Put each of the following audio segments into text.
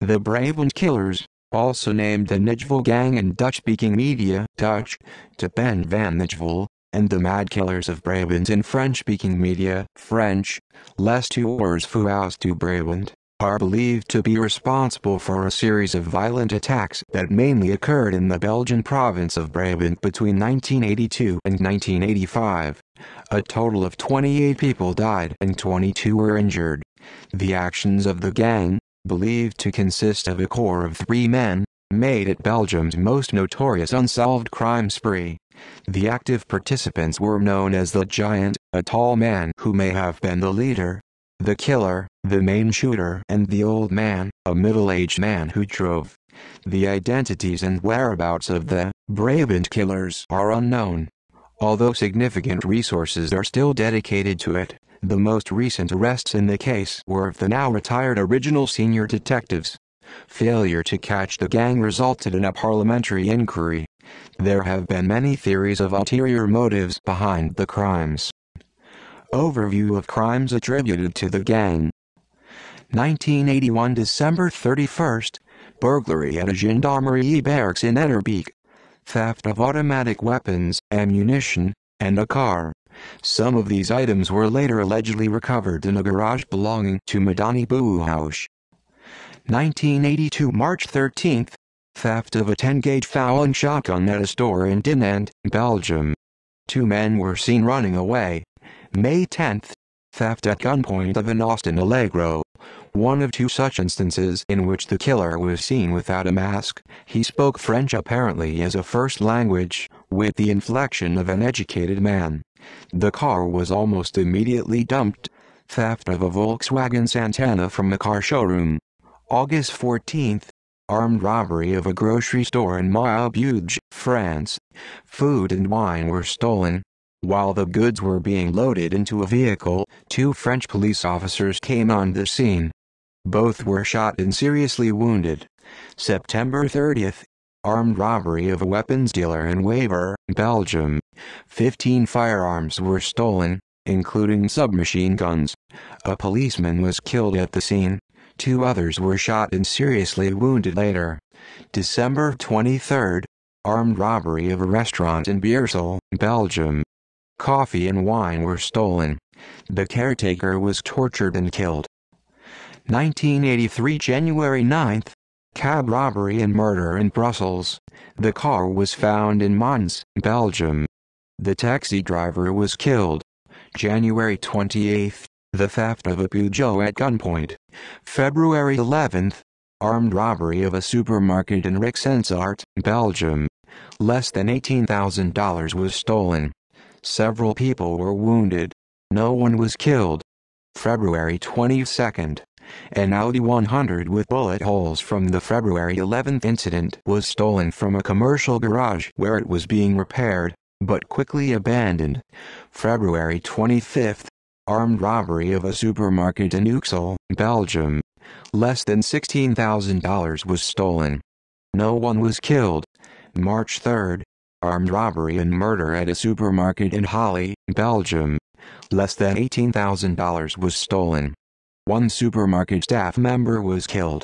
The Brabant Killers, also named the Nijvel Gang in Dutch-speaking media Dutch, de Bende van Nijvel, and the Mad Killers of Brabant in French-speaking media French, Les Tueurs Fous du Brabant, are believed to be responsible for a series of violent attacks that mainly occurred in the Belgian province of Brabant between 1982 and 1985. A total of 28 people died and 22 were injured. The actions of the gang, believed to consist of a core of three men, made it Belgium's most notorious unsolved crime spree. The active participants were known as the Giant, a tall man who may have been the leader, the killer, the main shooter, and the old man, a middle-aged man who drove. The identities and whereabouts of the Brabant killers are unknown. Although significant resources are still dedicated to it, the most recent arrests in the case were of the now retired original senior detectives. Failure to catch the gang resulted in a parliamentary inquiry. There have been many theories of ulterior motives behind the crimes. Overview of crimes attributed to the gang. 1981 December 31st, burglary at a gendarmerie barracks in Etterbeek. Theft of automatic weapons, ammunition, and a car. Some of these items were later allegedly recovered in a garage belonging to Madani Bouhouch. 1982 March 13th, theft of a 10-gauge Fowling shotgun at a store in Dinant, Belgium. Two men were seen running away, May 10, theft at gunpoint of an Austin Allegro. One of two such instances in which the killer was seen without a mask. He spoke French apparently as a first language, with the inflection of an educated man. The car was almost immediately dumped. Theft of a Volkswagen Santana from a car showroom. August 14th, armed robbery of a grocery store in Maubeuge, France. Food and wine were stolen. While the goods were being loaded into a vehicle, two French police officers came on the scene. Both were shot and seriously wounded. September 30th, armed robbery of a weapons dealer in Wavre, Belgium. 15 firearms were stolen, including submachine guns. A policeman was killed at the scene. Two others were shot and seriously wounded later. December 23rd, armed robbery of a restaurant in Beersel, Belgium. Coffee and wine were stolen. The caretaker was tortured and killed. 1983 January 9th, cab robbery and murder in Brussels. The car was found in Mons, Belgium. The taxi driver was killed. January 28th, the theft of a Peugeot at gunpoint. February 11th, armed robbery of a supermarket in Rixensart, Belgium. Less than $18,000 was stolen. Several people were wounded. No one was killed. February 22nd. An Audi 100 with bullet holes from the February 11th incident was stolen from a commercial garage where it was being repaired, but quickly abandoned. February 25th. Armed robbery of a supermarket in Uccle, Belgium. Less than $16,000 was stolen. No one was killed. March 3rd armed robbery and murder at a supermarket in Halle, Belgium. Less than $18,000 was stolen. One supermarket staff member was killed.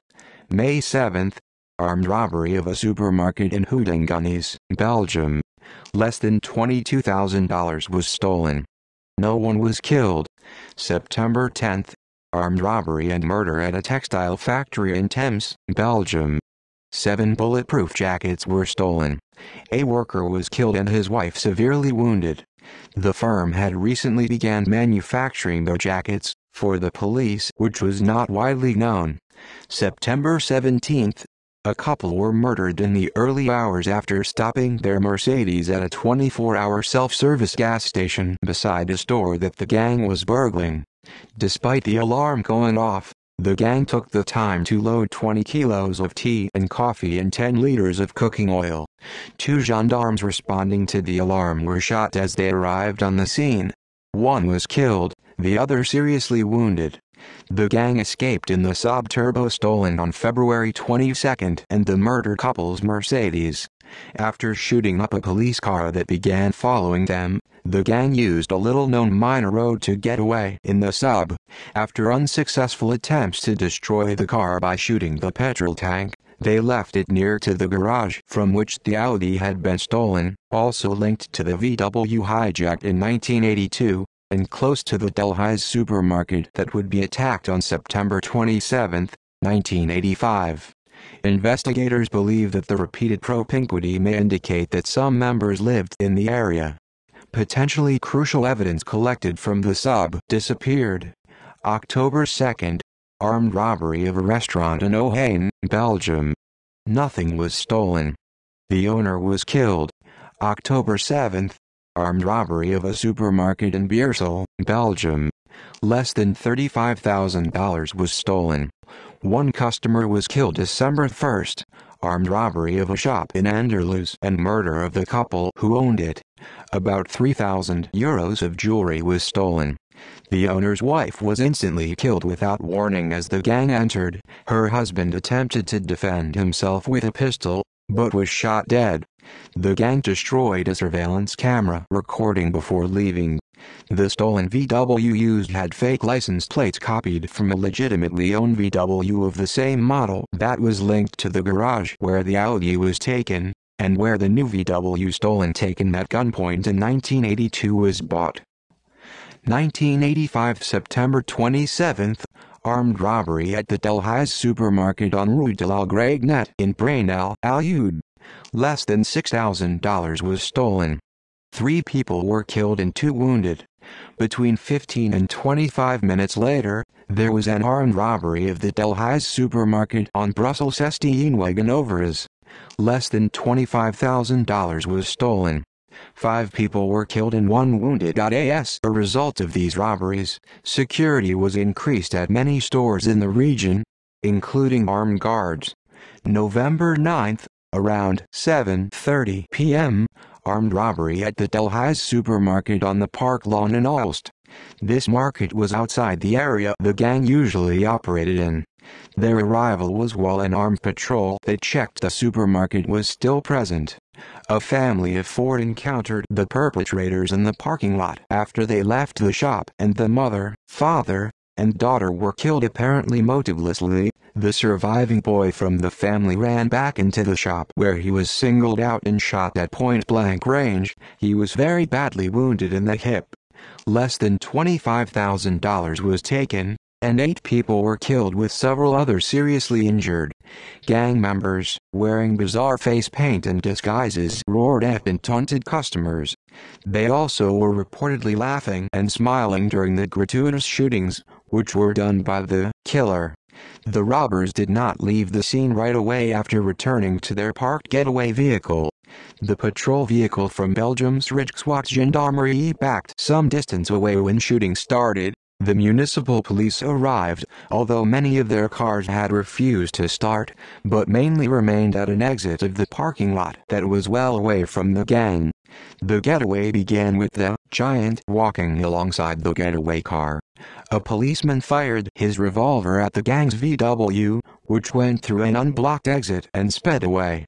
May 7th, armed robbery of a supermarket in Houdeng-Goegnies, Belgium. Less than $22,000 was stolen. No one was killed. September 10th, armed robbery and murder at a textile factory in Temse, Belgium. Seven bulletproof jackets were stolen. A worker was killed and his wife severely wounded. The firm had recently began manufacturing the jackets for the police, which was not widely known. September 17th, a couple were murdered in the early hours after stopping their Mercedes at a 24-hour self-service gas station beside a store that the gang was burgling. Despite the alarm going off, the gang took the time to load 20 kilos of tea and coffee and 10 liters of cooking oil. Two gendarmes responding to the alarm were shot as they arrived on the scene. One was killed, the other seriously wounded. The gang escaped in the Saab Turbo stolen on February 22 and the murdered couple's Mercedes. After shooting up a police car that began following them, the gang used a little-known minor road to get away in the Saab. After unsuccessful attempts to destroy the car by shooting the petrol tank, they left it near to the garage from which the Audi had been stolen, also linked to the VW hijacked in 1982, and close to the Delhaize supermarket that would be attacked on September 27, 1985. Investigators believe that the repeated propinquity may indicate that some members lived in the area. Potentially crucial evidence collected from the Saab disappeared. October 2nd, armed robbery of a restaurant in Ohain, Belgium. Nothing was stolen. The owner was killed. October 7th, armed robbery of a supermarket in Beersel, Belgium. Less than $35,000 was stolen. One customer was killed December 1st, armed robbery of a shop in Anderlecht and murder of the couple who owned it. About 3,000 euros of jewelry was stolen. The owner's wife was instantly killed without warning as the gang entered. Her husband attempted to defend himself with a pistol, but was shot dead. The gang destroyed a surveillance camera recording before leaving. The stolen VW used had fake license plates copied from a legitimately owned VW of the same model that was linked to the garage where the Audi was taken, and where the new VW stolen taken at gunpoint in 1982 was bought. 1985 September 27th, armed robbery at the Delhaize supermarket on Rue de la Graignet in Braine-l'Alleud. Less than $6,000 was stolen. Three people were killed and two wounded. Between 15 and 25 minutes later, there was an armed robbery of the Delhaize supermarket on Brussels Steenwegen Overijse. Less than $25,000 was stolen. Five people were killed and one wounded. As a result of these robberies, security was increased at many stores in the region, including armed guards. November 9th, around 7.30 p.m., armed robbery at the Delhaize supermarket on the Parklaan in Aalst. This market was outside the area the gang usually operated in. Their arrival was while an armed patrol that checked the supermarket was still present. A family of four encountered the perpetrators in the parking lot after they left the shop and the mother, father, and daughter were killed apparently motivelessly. The surviving boy from the family ran back into the shop where he was singled out and shot at point blank range. He was very badly wounded in the hip. Less than $25,000 was taken, and eight people were killed with several others seriously injured. Gang members, wearing bizarre face paint and disguises, roared at and taunted customers. They also were reportedly laughing and smiling during the gratuitous shootings, which were done by the killer. The robbers did not leave the scene right away after returning to their parked getaway vehicle. The patrol vehicle from Belgium's Rijkswacht Gendarmerie backed some distance away when shooting started, the municipal police arrived, although many of their cars had refused to start, but mainly remained at an exit of the parking lot that was well away from the gang. The getaway began with the giant walking alongside the getaway car. A policeman fired his revolver at the gang's VW, which went through an unblocked exit and sped away.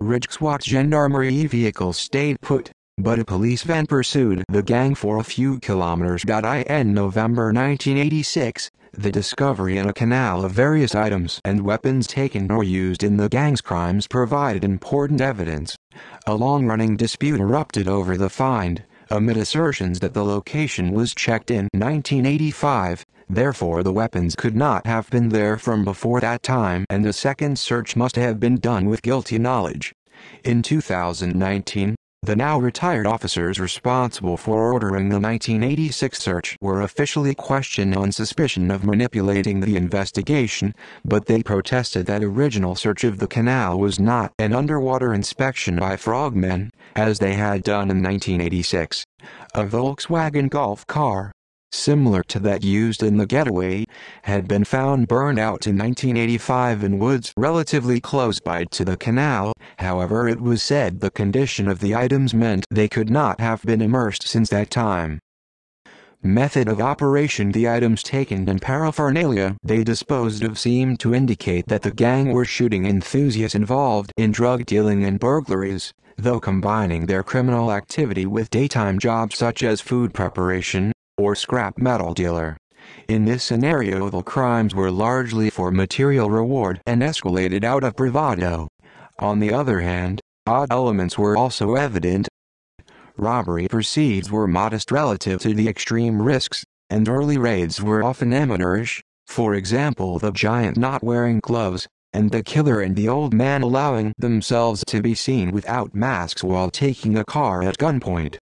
Rijkswacht Gendarmerie vehicle stayed put, but a police van pursued the gang for a few kilometers. In November 1986, the discovery in a canal of various items and weapons taken or used in the gang's crimes provided important evidence. A long-running dispute erupted over the find, amid assertions that the location was checked in 1985, therefore the weapons could not have been there from before that time and a second search must have been done with guilty knowledge. In 2019, the now retired officers responsible for ordering the 1986 search were officially questioned on suspicion of manipulating the investigation, but they protested that original search of the canal was not an underwater inspection by frogmen, as they had done in 1986. A Volkswagen Golf car, similar to that used in the getaway, had been found burned out in 1985 in woods relatively close by to the canal, however it was said the condition of the items meant they could not have been immersed since that time. Method of operation The items taken and paraphernalia they disposed of seemed to indicate that the gang were shooting enthusiasts involved in drug dealing and burglaries, though combining their criminal activity with daytime jobs such as food preparation or scrap metal dealer. In this scenario the crimes were largely for material reward and escalated out of bravado. On the other hand, odd elements were also evident robbery proceeds were modest relative to the extreme risks, and early raids were often amateurish, for example the giant not wearing gloves, and the killer and the old man allowing themselves to be seen without masks while taking a car at gunpoint.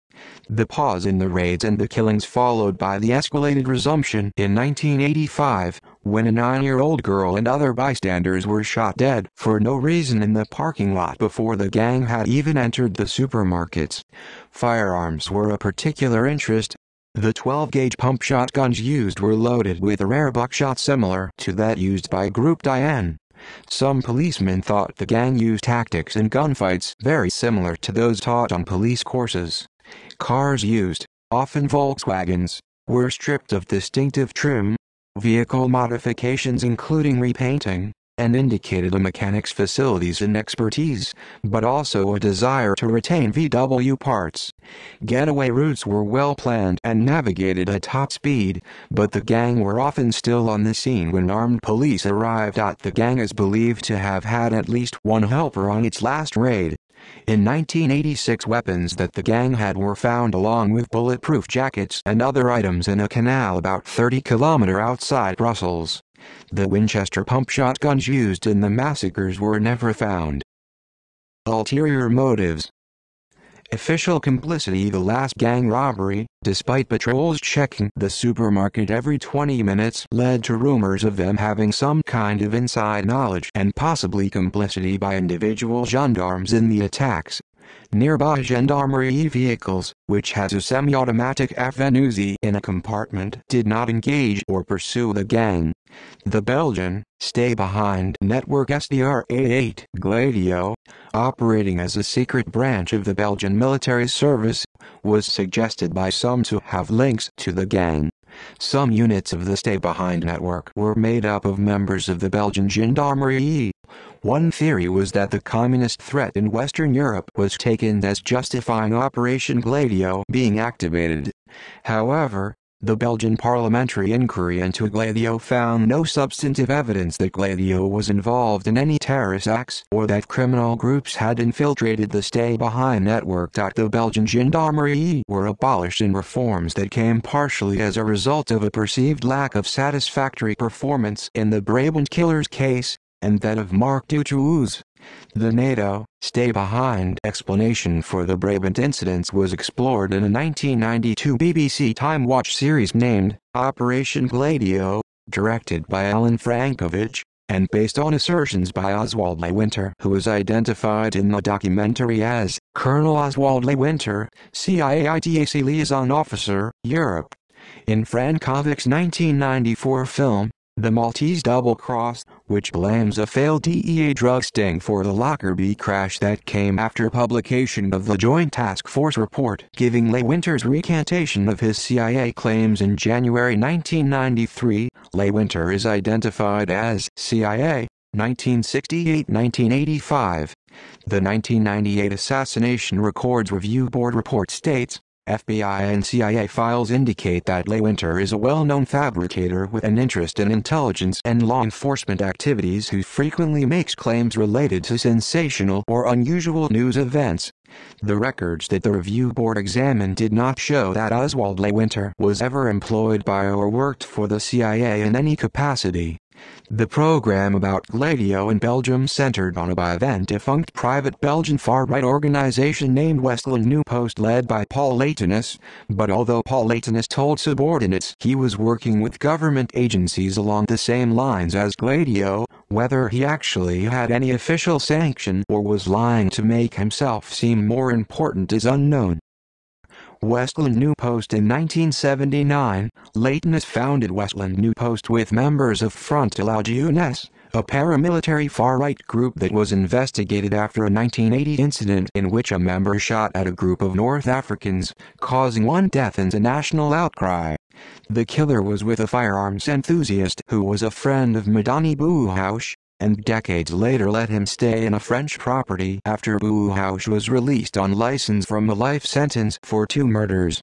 The pause in the raids and the killings followed by the escalated resumption in 1985, when a nine-year-old girl and other bystanders were shot dead for no reason in the parking lot before the gang had even entered the supermarkets. Firearms were a particular interest. The 12-gauge pump shotguns used were loaded with a rare buckshot similar to that used by Group Diane. Some policemen thought the gang used tactics in gunfights very similar to those taught on police courses. Cars used, often Volkswagens, were stripped of distinctive trim, vehicle modifications including repainting, and indicated a mechanic's facilities and expertise, but also a desire to retain VW parts. Getaway routes were well planned and navigated at top speed, but the gang were often still on the scene when armed police arrived the gang is believed to have had at least one helper on its last raid. In 1986 weapons that the gang had were found along with bulletproof jackets and other items in a canal about 30 km outside Brussels. The Winchester pump shotguns used in the massacres were never found. Ulterior motives Official complicity The last gang robbery, despite patrols checking the supermarket every 20 minutes led to rumors of them having some kind of inside knowledge and possibly complicity by individual gendarmes in the attacks. Nearby gendarmerie vehicles, which has a semi-automatic FN Uzi in a compartment, did not engage or pursue the gang. The Belgian, stay-behind network SDR-A8 Gladio, operating as a secret branch of the Belgian military service, was suggested by some to have links to the gang. Some units of the stay-behind network were made up of members of the Belgian Gendarmerie. One theory was that the communist threat in Western Europe was taken as justifying Operation Gladio being activated. However, the Belgian parliamentary inquiry into Gladio found no substantive evidence that Gladio was involved in any terrorist acts or that criminal groups had infiltrated the stay-behind network. The Belgian gendarmerie were abolished in reforms that came partially as a result of a perceived lack of satisfactory performance in the Brabant killers case, and that of Marc Dutroux. The NATO, stay behind explanation for the Brabant incidents was explored in a 1992 BBC Time Watch series named Operation Gladio, directed by Allan Francovich, and based on assertions by Oswald Lewinter who was identified in the documentary as Colonel Oswald Lewinter, CIA ITAC liaison officer, Europe. In Francovich's 1994 film, the Maltese double cross, which blames a failed DEA drug sting for the Lockerbie crash that came after publication of the Joint Task Force report giving Lewinter's recantation of his CIA claims in January 1993. Lewinter is identified as CIA 1968-1985. The 1998 Assassination Records Review Board report states, FBI and CIA files indicate that Lewinter is a well-known fabricator with an interest in intelligence and law enforcement activities who frequently makes claims related to sensational or unusual news events. The records that the review board examined did not show that Oswald Lewinter was ever employed by or worked for the CIA in any capacity. The program about Gladio in Belgium centered on a by then defunct private Belgian far-right organization named Westland New Post led by Paul Latinus, but although Paul Latinus told subordinates he was working with government agencies along the same lines as Gladio, whether he actually had any official sanction or was lying to make himself seem more important is unknown. Westland New Post in 1979, Latinus founded Westland New Post with members of Front la a paramilitary far-right group that was investigated after a 1980 incident in which a member shot at a group of North Africans, causing one death and a national outcry. The killer was with a firearms enthusiast who was a friend of Madani Bouhouch, and decades later let him stay in a French property after Bouhouch was released on license from a life sentence for two murders.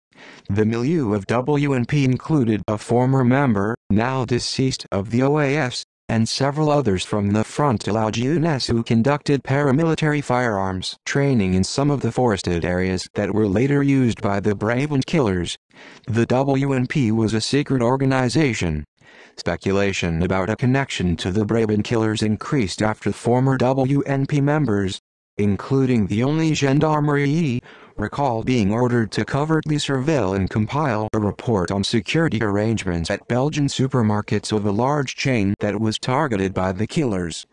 The milieu of WNP included a former member, now deceased, of the OAS, and several others from the Front Jeunesse who conducted paramilitary firearms training in some of the forested areas that were later used by the Brabant killers. The WNP was a secret organization. Speculation about a connection to the Brabant killers increased after former WNP members, including the only gendarmerie, recall being ordered to covertly surveil and compile a report on security arrangements at Belgian supermarkets of a large chain that was targeted by the killers.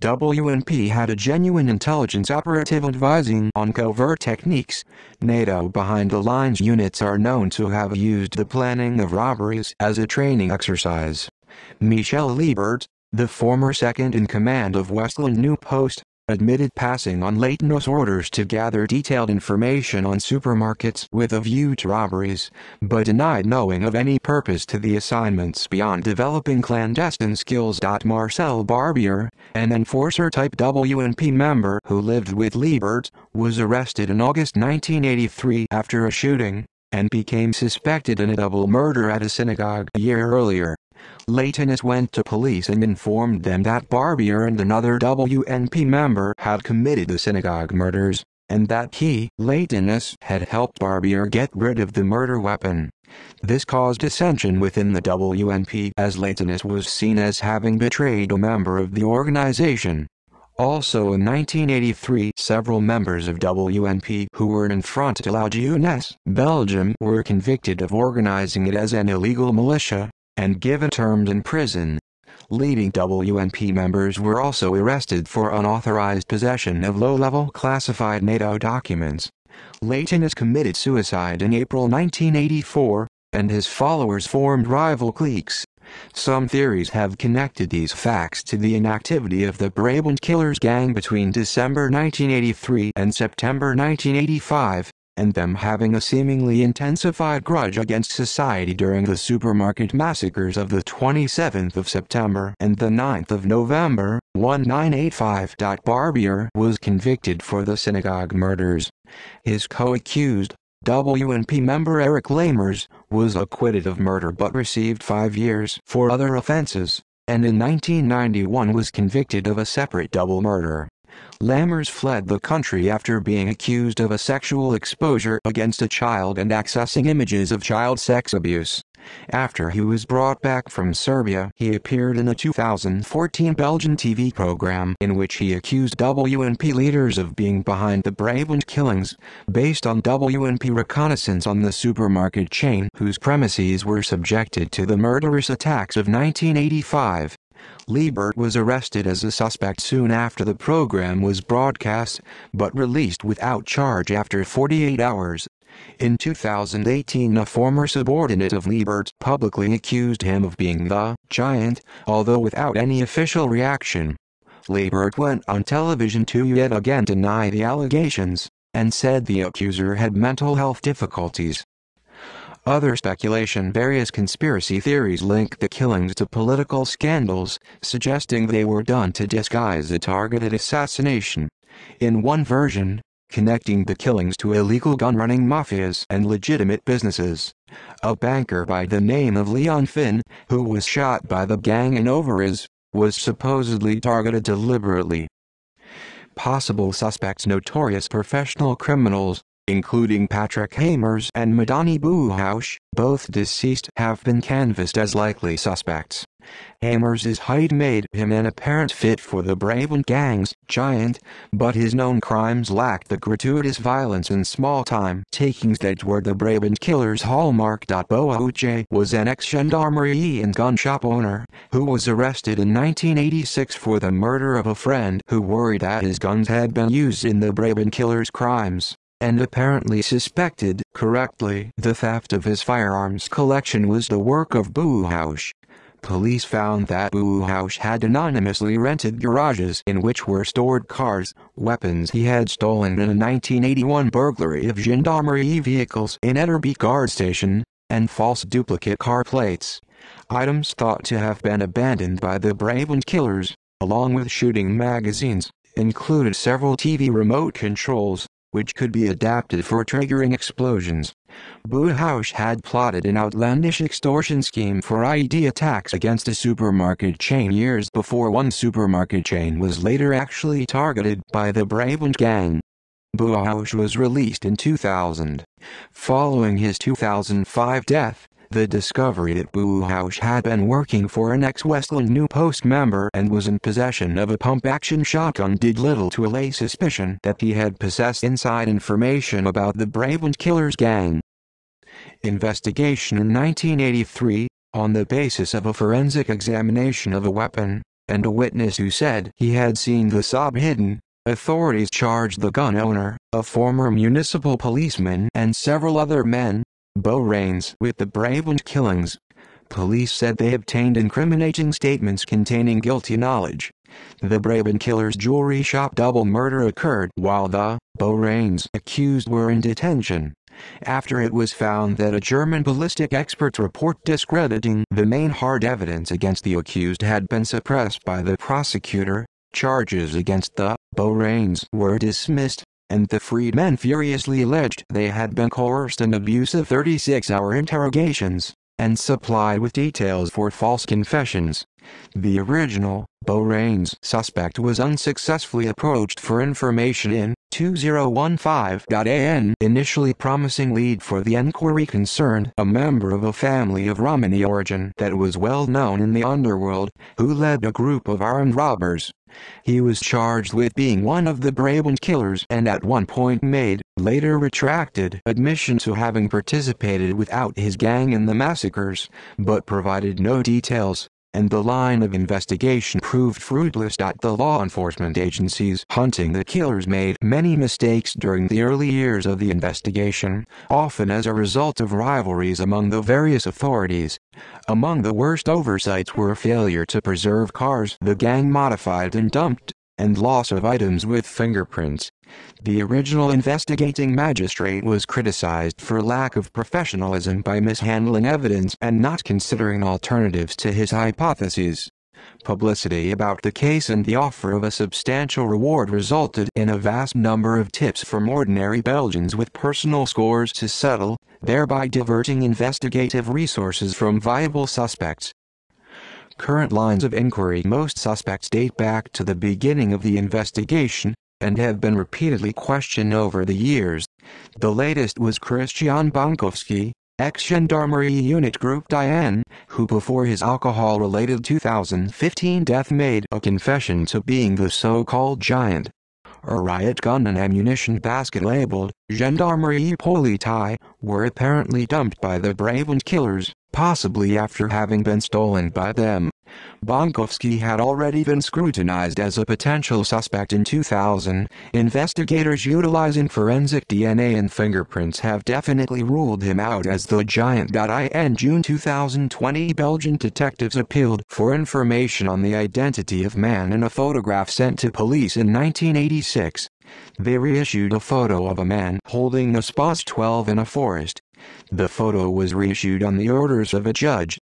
WNP had a genuine intelligence operative advising on covert techniques. NATO behind the lines units are known to have used the planning of robberies as a training exercise. Michel Libert, the former second in command of Westland New Post, admitted passing on Leyton's orders to gather detailed information on supermarkets with a view to robberies, but denied knowing of any purpose to the assignments beyond developing clandestine skills. Marcel Barbier, an enforcer-type WNP member who lived with Libert, was arrested in August 1983 after a shooting, and became suspected in a double murder at a synagogue a year earlier. Latinus went to police and informed them that Barbier and another WNP member had committed the synagogue murders, and that he, Latinus, had helped Barbier get rid of the murder weapon. This caused dissension within the WNP as Latinus was seen as having betrayed a member of the organization. Also in 1983 several members of WNP who were in Front de la Jeunesse, Belgium were convicted of organizing it as an illegal militia, and given terms in prison. Leading WNP members were also arrested for unauthorized possession of low-level classified NATO documents. Latinus committed suicide in April 1984, and his followers formed rival cliques. Some theories have connected these facts to the inactivity of the Brabant Killers gang between December 1983 and September 1985, and them having a seemingly intensified grudge against society during the supermarket massacres of the 27th of September and the 9th of November, 1985. Barbier was convicted for the synagogue murders. His co-accused, WNP member Eric Lamers, was acquitted of murder but received five years for other offenses, and in 1991 was convicted of a separate double murder. Lamers fled the country after being accused of a sexual exposure against a child and accessing images of child sex abuse. After he was brought back from Serbia, he appeared in a 2014 Belgian TV program in which he accused WNP leaders of being behind the Brabant killings, based on WNP reconnaissance on the supermarket chain whose premises were subjected to the murderous attacks of 1985. Libert was arrested as a suspect soon after the program was broadcast, but released without charge after 48 hours. In 2018 a former subordinate of Libert publicly accused him of being the giant, although without any official reaction. Libert went on television to yet again deny the allegations, and said the accuser had mental health difficulties. Other speculation Various conspiracy theories link the killings to political scandals, suggesting they were done to disguise a targeted assassination. In one version, connecting the killings to illegal gun-running mafias and legitimate businesses. A banker by the name of Leon Finn, who was shot by the gang in Overijse, was supposedly targeted deliberately. Possible suspects Notorious professional criminals, including Patrick Hamers and Madani Bouhouch, both deceased have been canvassed as likely suspects. Hamers' height made him an apparent fit for the Brabant gang's giant, but his known crimes lacked the gratuitous violence and small-time takings that were the Brabant killer's hallmark. Bouhouch was an ex-gendarmerie and gun shop owner, who was arrested in 1986 for the murder of a friend who worried that his guns had been used in the Brabant killer's crimes and apparently suspected correctly the theft of his firearms collection was the work of Bouhouch. Police found that Bouhouch had anonymously rented garages in which were stored cars, weapons he had stolen in a 1981 burglary of gendarmerie vehicles in Etterbeek guard station, and false duplicate car plates. Items thought to have been abandoned by the Brabant killers, along with shooting magazines, included several TV remote controls, which could be adapted for triggering explosions. Bouhouch had plotted an outlandish extortion scheme for IED attacks against a supermarket chain years before one supermarket chain was later actually targeted by the Brabant gang. Bouhouch was released in 2000. Following his 2005 death, the discovery that Boo Bouhouch had been working for an ex-Westland New Post member and was in possession of a pump-action shotgun did little to allay suspicion that he had possessed inside information about the Brabant Killers gang. Investigation in 1983, on the basis of a forensic examination of a weapon, and a witness who said he had seen the Saab hidden, authorities charged the gun owner, a former municipal policeman and several other men, Borains with the Brabant killings. Police said they obtained incriminating statements containing guilty knowledge. The Brabant killer's jewelry shop double murder occurred while the Borains accused were in detention. After it was found that a German ballistic expert's report discrediting the main hard evidence against the accused had been suppressed by the prosecutor, charges against the Borains were dismissed and the freedmen furiously alleged they had been coerced in abusive 36-hour interrogations, and supplied with details for false confessions. The original, Borains suspect was unsuccessfully approached for information in 2015.an initially promising lead for the inquiry concerned a member of a family of Romani origin that was well known in the underworld, who led a group of armed robbers. He was charged with being one of the Brabant killers and at one point made, later retracted, admission to having participated without his gang in the massacres, but provided no details and the line of investigation proved fruitless. The law enforcement agencies hunting the killers made many mistakes during the early years of the investigation, often as a result of rivalries among the various authorities. Among the worst oversights were failure to preserve cars the gang modified and dumped, and loss of items with fingerprints. The original investigating magistrate was criticized for lack of professionalism by mishandling evidence and not considering alternatives to his hypotheses. Publicity about the case and the offer of a substantial reward resulted in a vast number of tips from ordinary Belgians with personal scores to settle, thereby diverting investigative resources from viable suspects. Current lines of inquiry Most suspects date back to the beginning of the investigation, and have been repeatedly questioned over the years. The latest was Christian Bonkoffsky, ex-Gendarmerie Unit Group Diane, who before his alcohol-related 2015 death made a confession to being the so-called giant. A riot gun and ammunition basket labeled Gendarmerie Politie were apparently dumped by the Brabant killers, possibly after having been stolen by them. Bonkoffsky had already been scrutinized as a potential suspect in 2000. Investigators utilizing forensic DNA and fingerprints have definitely ruled him out as the giant. In June 2020, Belgian detectives appealed for information on the identity of man in a photograph sent to police in 1986. They reissued a photo of a man holding a SPAS 12 in a forest. The photo was reissued on the orders of a judge.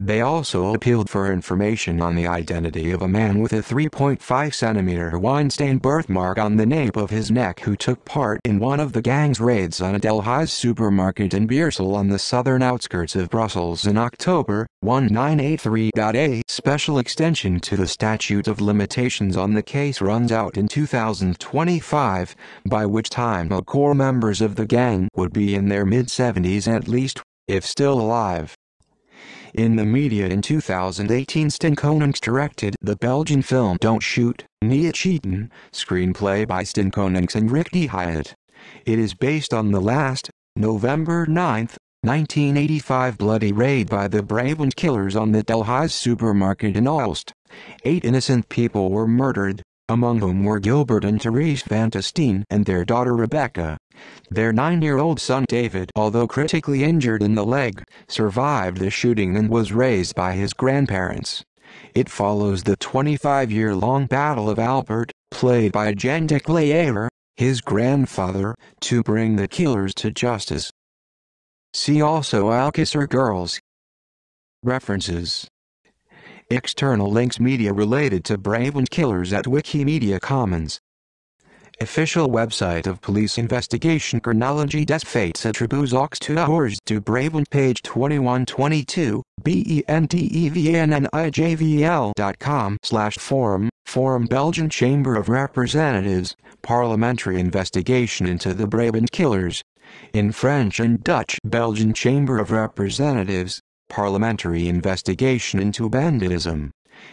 They also appealed for information on the identity of a man with a 3.5 centimeter wine stain birthmark on the nape of his neck who took part in one of the gang's raids on a Delhaize supermarket in Beersel on the southern outskirts of Brussels in October 1983. A special extension to the statute of limitations on the case runs out in 2025, by which time the core members of the gang would be in their mid-70s at least, if still alive. In the media in 2018 Stijn Coninx directed the Belgian film Don't Shoot, Niet Schieten, screenplay by Stijn Coninx and Rik D'Hiet. It is based on the last, November 9, 1985 bloody raid by the Brabant killers on the Delhaize supermarket in Aalst. Eight innocent people were murdered, among whom were Gilbert and Therese van Steen and their daughter Rebecca. Their nine-year-old son David, although critically injured in the leg, survived the shooting and was raised by his grandparents. It follows the 25-year-long Battle of Albert, played by Jan Decleir, his grandfather, to bring the killers to justice. See also Alcàsser Girls. References External links media related to Brabant Killers at Wikimedia Commons. Official website of Police Investigation Chronology des Faits attribués aux tueurs du Brabant page 2122, com slash forum, forum Belgian Chamber of Representatives, Parliamentary Investigation into the Brabant Killers. In French and Dutch Belgian Chamber of Representatives, Parliamentary Investigation into Banditism.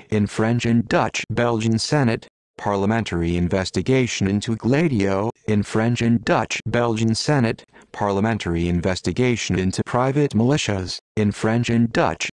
In French and Dutch Belgian Senate, Parliamentary Investigation into Gladio, in French and Dutch Belgian Senate, Parliamentary Investigation into Private Militias, in French and Dutch